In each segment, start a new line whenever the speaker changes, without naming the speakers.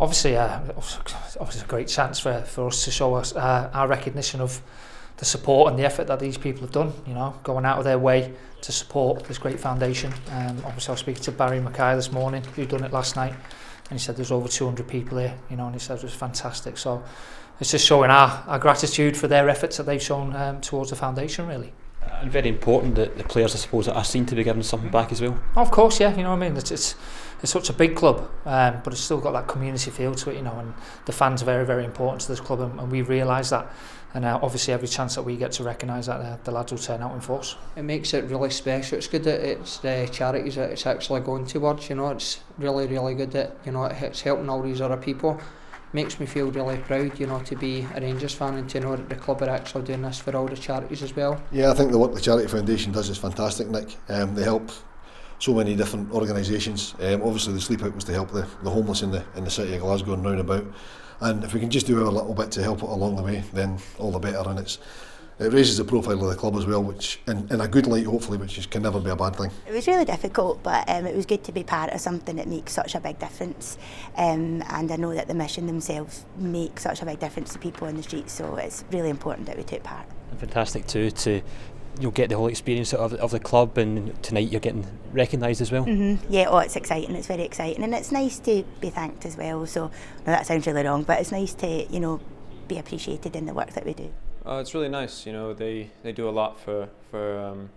obviously, uh, obviously a great chance for, for us to show us, uh, our recognition of the support and the effort that these people have done, you know, going out of their way to support this great foundation. Um, obviously, I was speaking to Barry Mackay this morning, who done it last night, and he said there's over 200 people here, you know, and he said it was fantastic. So it's just showing our, our gratitude for their efforts that they've shown um, towards the foundation, really.
And very important that the players, I suppose, are seen to be giving something back as well.
Of course, yeah. You know what I mean? It's, it's, it's such a big club, um, but it's still got that community feel to it, you know, and the fans are very, very important to this club, and, and we realise that. And uh, obviously, every chance that we get to recognise that, uh, the lads will turn out in force.
It makes it really special. It's good that it's uh, charities that it's actually going towards, you know, it's really, really good that, you know, it's helping all these other people makes me feel really proud, you know, to be a Rangers fan and to know that the club are actually doing this for all the charities as well.
Yeah, I think the work the Charity Foundation does is fantastic, Nick. Um, they help so many different organisations. Um, obviously, the sleep out was to help the, the homeless in the in the city of Glasgow and round about. And if we can just do a little bit to help it along the way, then all the better. And it's it raises the profile of the club as well, which in, in a good light, hopefully, which is, can never be a bad thing.
It was really difficult, but um, it was good to be part of something that makes such a big difference. Um, and I know that the mission themselves make such a big difference to people in the street, so it's really important that we took part.
Fantastic too to you'll get the whole experience of, of the club and tonight you're getting recognised as well.
Mm-hmm. Yeah, oh, it's exciting, it's very exciting and it's nice to be thanked as well. So, no, that sounds really wrong, but it's nice to, you know, be appreciated in the work that we do.
Uh, it's really nice. You know, they, they do a lot for for um,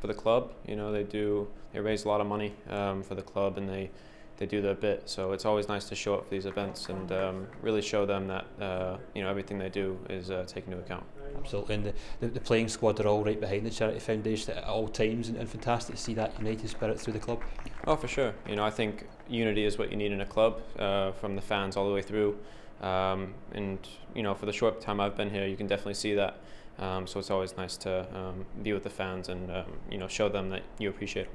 for the club. You know, they do they raise a lot of money um, for the club, and they they do their bit. So it's always nice to show up for these events and um, really show them that uh, you know everything they do is uh, taken into account.
Absolutely, and the, the, the, playing squad are all right behind the charity foundation at all times, and, and, fantastic to see that united spirit through the club.
Oh, for sure. You know, I think unity is what you need in a club, uh, from the fans all the way through. Um, and you know, for the short time I've been here, you can definitely see that. Um, so it's always nice to um, be with the fans and um, you know show them that you appreciate them.